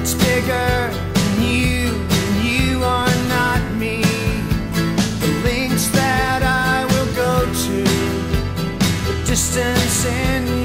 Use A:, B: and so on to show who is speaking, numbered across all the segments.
A: It's bigger than you, and you are not me. The links that I will go to, the distance in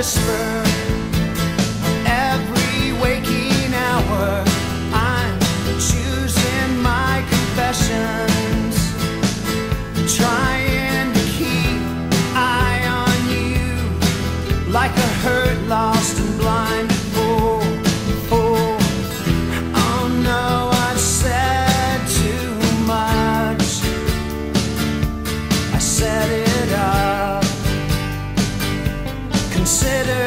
A: whisper every waking hour. I'm choosing my confession. consider